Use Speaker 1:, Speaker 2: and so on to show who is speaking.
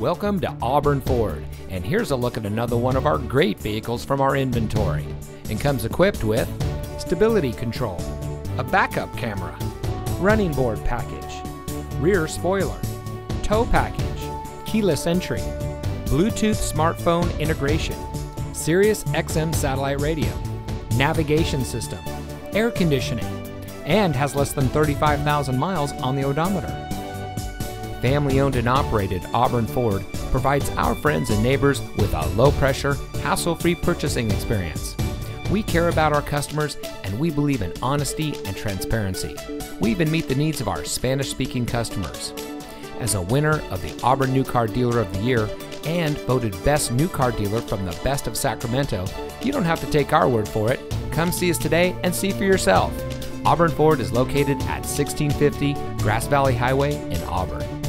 Speaker 1: Welcome to Auburn Ford, and here's a look at another one of our great vehicles from our inventory. And comes equipped with stability control, a backup camera, running board package, rear spoiler, tow package, keyless entry, Bluetooth smartphone integration, Sirius XM satellite radio, navigation system, air conditioning, and has less than 35,000 miles on the odometer. Family owned and operated Auburn Ford provides our friends and neighbors with a low pressure, hassle free purchasing experience. We care about our customers and we believe in honesty and transparency. We even meet the needs of our Spanish speaking customers. As a winner of the Auburn New Car Dealer of the Year and voted Best New Car Dealer from the Best of Sacramento, you don't have to take our word for it. Come see us today and see for yourself. Auburn Ford is located at 1650 Grass Valley Highway in Auburn.